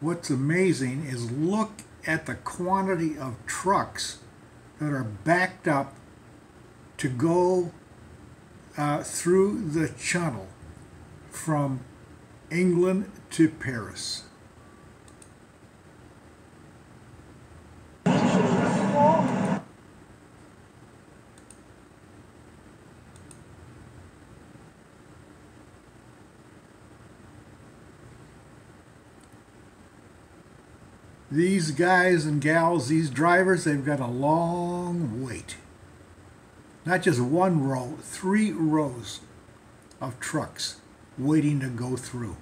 what's amazing is look at the quantity of trucks that are backed up to go uh, through the Chunnel from England to Paris. These guys and gals, these drivers, they've got a long wait. Not just one row, three rows of trucks waiting to go through.